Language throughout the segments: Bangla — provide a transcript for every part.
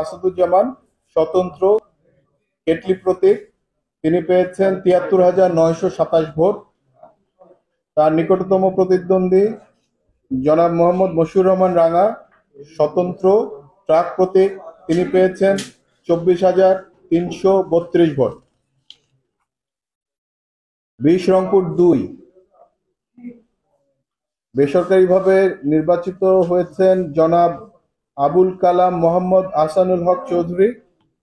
আসাদুজ্জামান স্বতন্ত্র কেটলি প্রতীক। তিনি পেয়েছেন তিয়াত্তর হাজার নয়শো সাতাশ ভোট। তার নিকটতম প্রতিদ্বন্দ্বী জনাব মোহাম্মদ মশিউর রহমান রাঙা, স্বতন্ত্র ট্রাক প্রতীক। তিনি পেয়েছেন চব্বিশ হাজার তিনশো বত্রিশ ভোট। বিশ রংপুর দুই। বেসরকারিভাবে নির্বাচিত হয়েছেন জনাব আবুল কালাম মোহাম্মদ আসানুল হক চৌধুরী,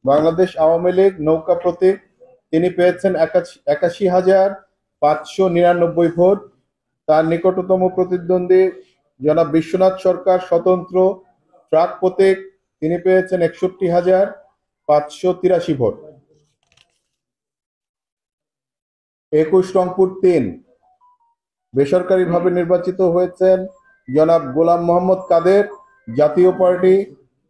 বাংলাদেশ আওয়ামী লীগ নৌকা প্রতীক তিনি পেয়েছেন একাশি- হাজার পাঁচশো নিরানব্বই ভোট। তার নিকটতম প্রতিদ্বন্দ্বী জনাব বিশ্বনাথ সরকার স্বতন্ত্র ট্রাক প্রতীক। তিনি পেয়েছেন একষট্টি হাজার পাঁচশো তিরাশি ভোট। একুশ রংপুর তিন। বেসরকারিভাবে নির্বাচিত হয়েছেন জনাব গোলাম মোহাম্মদ কাদের। জাতীয় পার্টি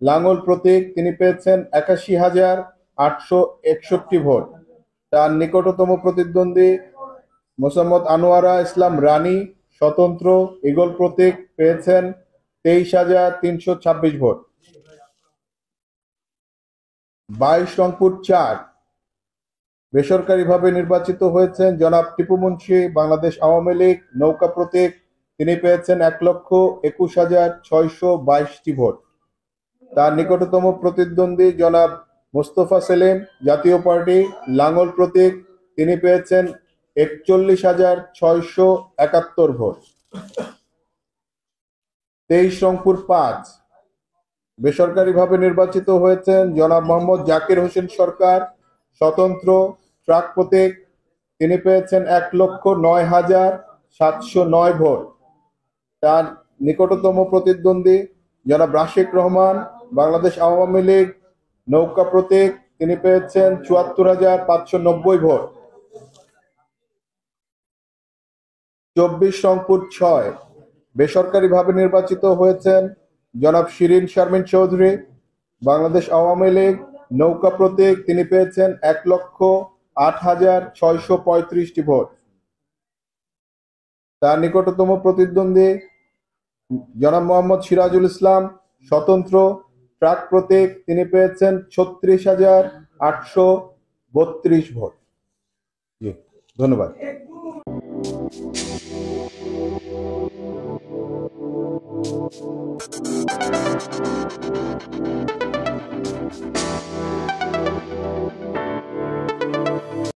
লাঙ্গল প্রতীক তিনি পেয়েছেন একাশি হাজার আটশো একষট্টি ভোট। তার নিকটতম প্রতিদ্বন্দ্বী মোসাম্মদ আনোয়ারা ইসলাম রানী স্বতন্ত্র ইগল প্রতীক পেয়েছেন তেইশ হাজার তিনশো ছাব্বিশ ভোট। বাইশ রংপুর চার, বেসরকারিভাবে নির্বাচিত হয়েছেন জনাব টিপু মুন্সি, বাংলাদেশ আওয়ামী লীগ, নৌকা প্রতীক তিনি পেয়েছেন এক লক্ষ একুশ হাজার ছয়শো বাইশটি ভোট। তার নিকটতম প্রতিদ্বন্দ্বী জনাব মোস্তফা সেলিম, জাতীয় পার্টি লাঙ্গল প্রতীক, তিনি পেয়েছেন একচল্লিশ হাজার ছয়শো একাত্তর ভোট। তেইশ রংপুর পাঁচ, বেসরকারিভাবে নির্বাচিত হয়েছেন জনাব মোহাম্মদ জাকির হোসেন সরকার, স্বতন্ত্র ট্রাক প্রতীক, তিনি পেয়েছেন এক লক্ষ নয় হাজার সাতশো নয় ভোট। তার নিকটতম প্রতিদ্বন্দ্বী জনাব রাশেক রহমান, বাংলাদেশ আওয়ামী লীগ নৌকা প্রতীক, তিনি পেয়েছেন চুয়াত্তর হাজার পাঁচশো নব্বই ভোট। চব্বিশ রংপুর ছয়, বেসরকারিভাবে নির্বাচিত হয়েছেন জনাব শিরিন শারমিন চৌধুরী। বাংলাদেশ আওয়ামী লীগ নৌকা প্রতীক, তিনি পেয়েছেন এক লক্ষ আট হাজার ছয়শো পঁয়ত্রিশটি ভোট। তার নিকটতম প্রতিদ্বন্দ্বী জনাব মোহাম্মদ সিরাজুল ইসলাম, স্বতন্ত্র প্রাক প্রতীক, তিনি পেয়েছেন ছত্রিশ হাজার আটশো বত্রিশ ভোট। ধন্যবাদ।